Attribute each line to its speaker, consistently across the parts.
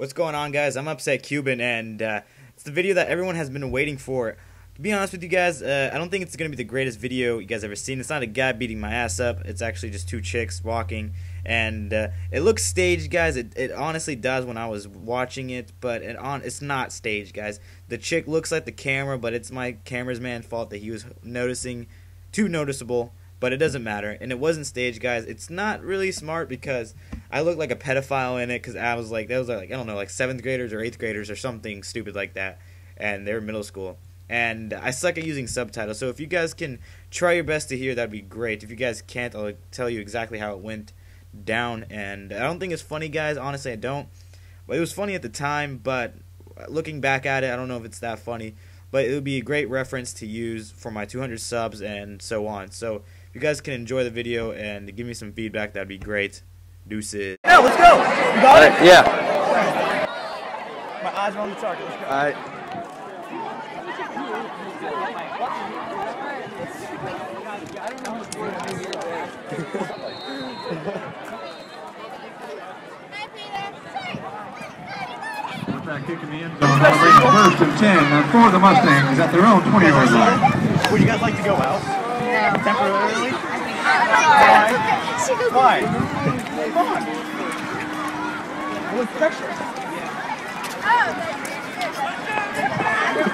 Speaker 1: What's going on, guys? I'm Upset Cuban, and uh, it's the video that everyone has been waiting for. To be honest with you guys, uh, I don't think it's going to be the greatest video you guys ever seen. It's not a guy beating my ass up. It's actually just two chicks walking, and uh, it looks staged, guys. It, it honestly does when I was watching it, but it on it's not staged, guys. The chick looks like the camera, but it's my camera's man fault that he was noticing too noticeable but it doesn't matter. And it wasn't staged, guys. It's not really smart because I look like a pedophile in it because I was like, that was like, I don't know, like seventh graders or eighth graders or something stupid like that. And they're middle school. And I suck at using subtitles. So if you guys can try your best to hear, that'd be great. If you guys can't, I'll tell you exactly how it went down. And I don't think it's funny, guys. Honestly, I don't. But it was funny at the time, but looking back at it, I don't know if it's that funny. But it would be a great reference to use for my 200 subs and so on. So if you guys can enjoy the video and give me some feedback, that'd be great. Deuces.
Speaker 2: Yeah, let's go. You got it?
Speaker 3: Yeah.
Speaker 2: My eyes are on the target. Let's go.
Speaker 3: All right.
Speaker 4: Quarterback kicking the end zone, celebrating first and 10 uh, for the Mustangs at their own 20-yard line.
Speaker 2: Would you guys like to go out?
Speaker 5: No.
Speaker 2: Temporarily?
Speaker 5: Why?
Speaker 2: Why? Come on. What's pressure?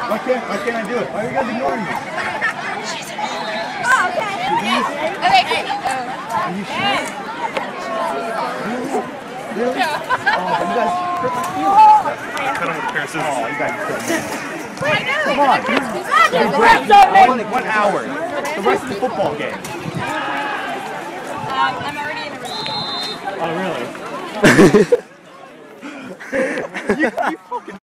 Speaker 2: Why can't, why can't I do it? Why are you guys ignoring me?
Speaker 5: Oh, okay. Okay.
Speaker 2: Are you sure? Really? Really? Oh, you guys hurt my feelings.
Speaker 6: Cut him with a pair of scissors.
Speaker 2: Oh, you guys
Speaker 5: I know.
Speaker 2: Come on.
Speaker 5: You're
Speaker 2: great. One, one hour. The rest of the football game.
Speaker 5: Um, I'm already in a room.
Speaker 2: Oh, really? you, you